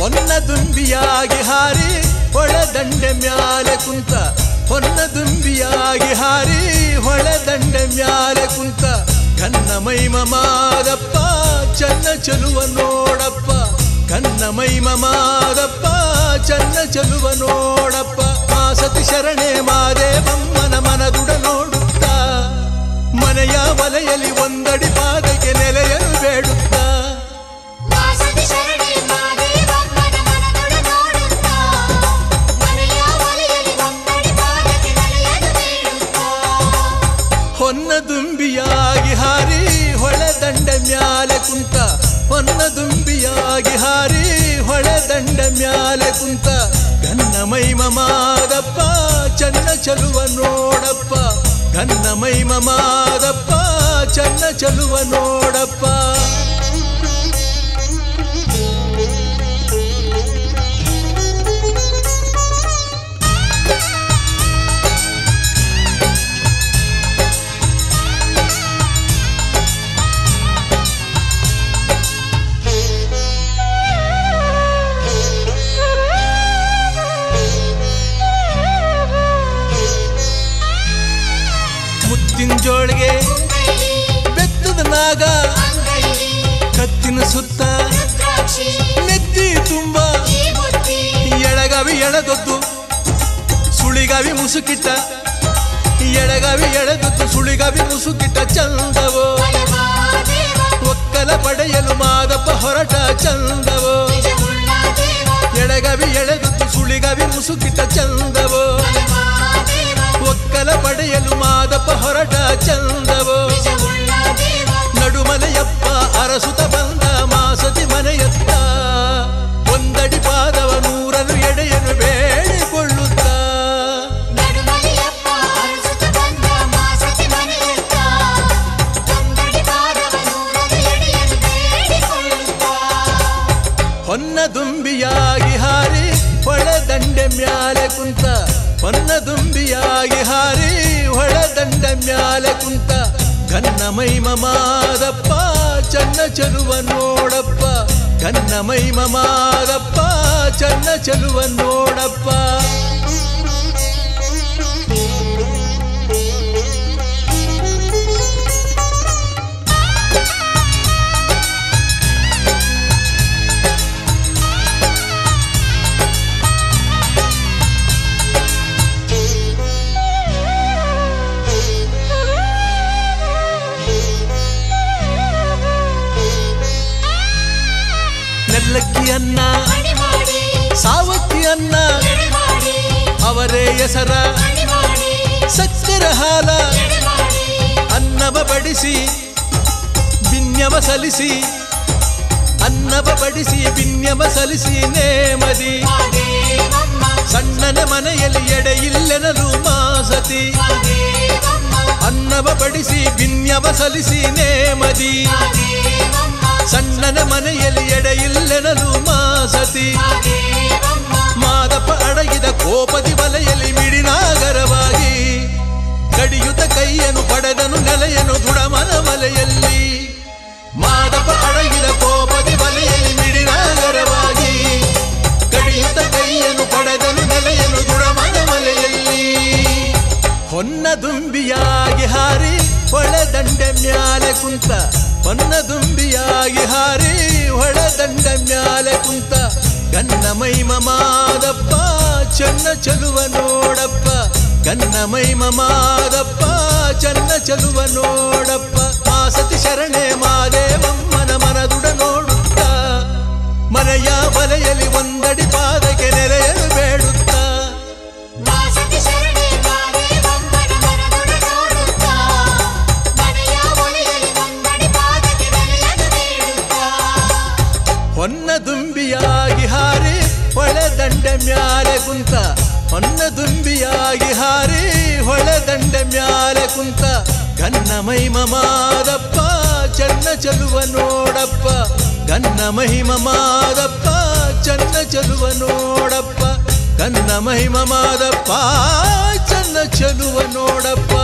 ಹೊನ್ನ ದುಂಬಿಯಾಗಿ ಹಾರಿ ಹೊಳೆದಂಡೆ ಮ್ಯಾಲೆ ಕುಂತ. ಹೊನ್ನ ದುಂಬಿಯಾಗಿ ಹಾರಿ ಹೊಳೆದಂಡೆ ಮ್ಯಾಲೆ ಕುಂತ. ಕನ್ನ ಮೈಮ ಮಾದಪ್ಪ, ಚನ್ನ ಚಲುವ ನೋಡಪ್ಪ. ಕನ್ನ ಮೈಮ ಮಾದಪ್ಪ, ಚನ್ನ ಚಲುವ ನೋಡಪ್ಪ. ಸತಿ ಶರಣೆ ಮಾದೇವಮ್ಮನ ಮನದುಡ ನೋಡುತ್ತ. ಮನೆಯ ವಲೆಯಲ್ಲಿ ಒಂದಡಿ ದುಂಬಿಯಾಗಿ ಹಾರಿ ಹೊಳೆದಂಡ ಮ್ಯಾಲೆ ಕುಂತ, ಹೊನ್ನ ದುಂಬಿಯಾಗಿ ಹಾರಿ ಹೊಳೆದಂಡ ಮ್ಯಾಲೆ ಕುಂತ. ಗನ್ನ ಮೈಮ ಮಾದಪ್ಪ, ಚನ್ನ ಚಲುವ ನೋಡಪ್ಪ. ಗನ್ನ ಮೈಮ ಮಾದಪ್ಪ, ಚನ್ನ ಚಲುವ ನೋಡಪ್ಪ. ಜೋಳಿಗೆ ಬೆತ್ತದ ನಾಗ, ಕತ್ತಿನ ಸುತ್ತ, ನೆತ್ತಿ ತುಂಬ, ಎಳಗವಿ ಎಳೆದೊದ್ದು, ಸುಳಿಗವಿ ಮುಸುಕಿಟ್ಟ, ಎಳಗವಿ ಎಳೆದೊದ್ದು, ಸುಳಿಗವಿ ಮುಸುಕಿಟ್ಟ ಚಂದವೋ. ಒಕ್ಕಲ ಪಡೆಯಲು ಮಾದಪ್ಪ ಹೊರಟ ಚಂದವೋ. ಎಳಗವಿ ಎಳೆದೊದ್ದು, ಸುಳಿಗವಿ ಮುಸುಕಿಟ್ಟ ಚಂದವೋ. ಒಕ್ಕಲ ಪಡೆಯಲು ಮಾದಪ್ಪ ಹೊರಟ ಚಂದವೋ? ನಿಜವುಳ್ಳ ದೇವ ನಡುಮನೆಯಪ್ಪ ಅರಸುತ ಬಂದ ಮಾಸತಿ ಮನೆಯತ್ತ. ಒಂದಡಿ ಪಾದವ ನೂರನು ಎಡೆಯನು ಬೇಡಿಕೊಳ್ಳುತ್ತ. ನಡುಮಲಿಯಪ್ಪ ಅರಸುತ್ತ ಬಂದ ಮಾಸತಿ ಮನೆಯತ್ತ ಒಂದಡಿ ಪಾದವ ನೂರನು ಎಡೆಯಲು ಬೇಡಿಕೊಳ್ಳುತ್ತಾ ಹೊನ್ನ ದುಂಬಿಯಾಗಿ ಹಾರಿ ಹೊಳೆದಂಡೆ ಮ್ಯಾಲೆ ಕುಂತ. ಹೊನ್ನ ದುಂಬಿಯಾಗಿ ಹಾರಿ ಹೊಳೆದಂಡೆ ಮ್ಯಾಲೆ ಕುಂತ ಗನ್ನ ಮಮಾದಪ್ಪ ಮಾದಪ್ಪ ಚನ್ನ ಚಲುವ ನೋಡಪ್ಪ. ಗನ್ನ ಮೈಮ ಮಾದಪ್ಪ ಚನ್ನ ಚಲುವ ನೋಡಪ್ಪ. ಅನ್ನ ಸಾವಕ್ಕಿ ಅನ್ನ ಅವರೇ ಹೆಸರ ಸಕ್ಕರ ಹಾಲ ಅನ್ನವ ಬಡಿಸಿ ಬಿನ್ಯವ ಸಲಿಸಿ ಅನ್ನವ ಬಡಿಸಿ ಬಿನ್ಯವ ಸಲಿಸಿ ನೇಮದಿ ಸಣ್ಣನ ಮನೆಯಲ್ಲಿ ಎಡೆ ಇಲ್ಲೆನಲು ಮಾಸತಿ. ಅನ್ನವ ಬಡಿಸಿ ಬಿನ್ಯವ ಸಲಿಸಿ ನೇಮದಿ ಸಣ್ಣನ ಮನೆಯಲ್ಲಿ ಎಡೆ ಇಲ್ಲೆನಲು ಮಾಸತಿ ಮಾದಪ್ಪ ಅಡಗಿದ ಕೋಪದಿ ಬಲೆಯಲ್ಲಿ ಮಿಡಿನಾಗರವಾಗಿ ಕಡಿಯುತ್ತ ಕೈಯನ್ನು ಪಡೆದನು ನೆಲೆಯನು ದುಡಮನ ಮಲೆಯಲ್ಲಿ ಮಾದಪ್ಪ ಅಡಗಿದ ಕೋಪದಿ ಬಲೆಯಲ್ಲಿ ಮಿಡಿನಾಗರವಾಗಿ ಕಡಿಯುತ್ತ ಕೈಯನ್ನು ಪಡೆದನು ನೆಲೆಯನು ದುಡಮನ ಮಲೆಯಲ್ಲಿ ಹೊನ್ನ ದುಂಬಿಯಾಗಿ ಹಾರಿ ಹೊಳೆದಂಡೆ ಮ್ಯಾಲೆ ಕುಂತ ಹೊನ್ನ ದುಂಬಿಯಾಗಿ ಹಾರಿ ಹೊಳೆದಂಡೆ ಮ್ಯಾಲೆ ಕುಂತ, ಗನ್ನ ಮೈಮ ಮಾದಪ್ಪ, ಚನ್ನ ಚಲುವ ನೋಡಪ್ಪ. ಗನ್ನ ಮೈಮ ಮಾದಪ್ಪ, ಚನ್ನ ಚಲುವ ನೋಡಪ್ಪ. ಮಾಸತಿ ಶರಣೆ ಮಾದೇವಮ್ಮನ ಮನದುಡ ನೋಡುತ್ತ. ಮನೆಯ ಒಂದಡಿ ಪಾದಕ್ಕೆ ನೆಲೆಯಲು ಹೊಳೆದಂಡೆ ಮ್ಯಾಲೆ ಕುಂತ, ಹೊನ್ನ ದುಂಬಿಯಾಗಿ ಹಾರಿ ಹೊಳೆದಂಡೆ ಮ್ಯಾಲೆ ಕುಂತ, ಗನ್ನ ಮಹಿಮ ಮಾದಪ್ಪ ಚನ್ನ ಚಲುವ ನೋಡಪ್ಪ. ಗನ್ನ ಮಹಿಮ ಮಾದಪ್ಪ ಚನ್ನ ಚಲುವ ನೋಡಪ್ಪ. ಗನ್ನ ಮಹಿಮ ಮಾದಪ್ಪ ಚನ್ನ ಚಲುವ ನೋಡಪ್ಪ.